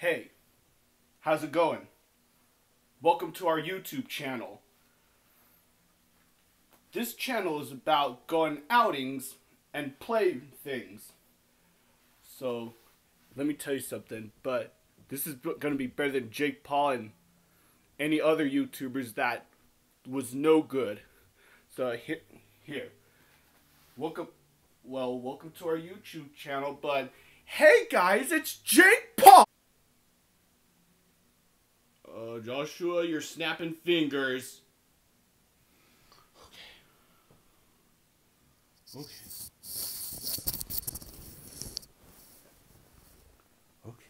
Hey, how's it going? Welcome to our YouTube channel. This channel is about going outings and play things. So, let me tell you something, but this is going to be better than Jake Paul and any other YouTubers that was no good. So, here, here. Welcome, well, welcome to our YouTube channel, but hey guys, it's Jake Paul! Joshua, you're snapping fingers. Okay. Okay. Okay.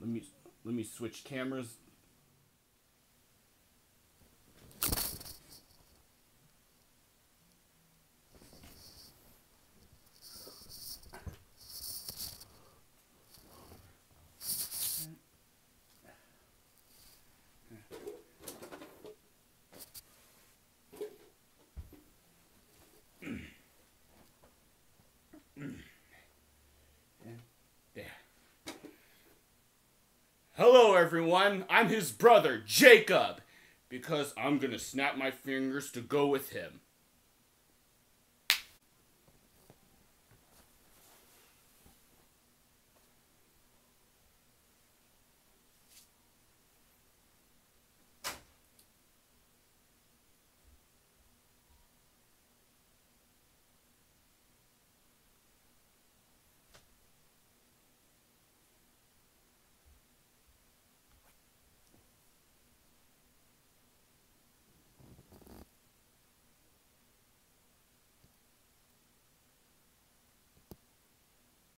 Let me let me switch cameras. Hello, everyone. I'm his brother, Jacob, because I'm gonna snap my fingers to go with him.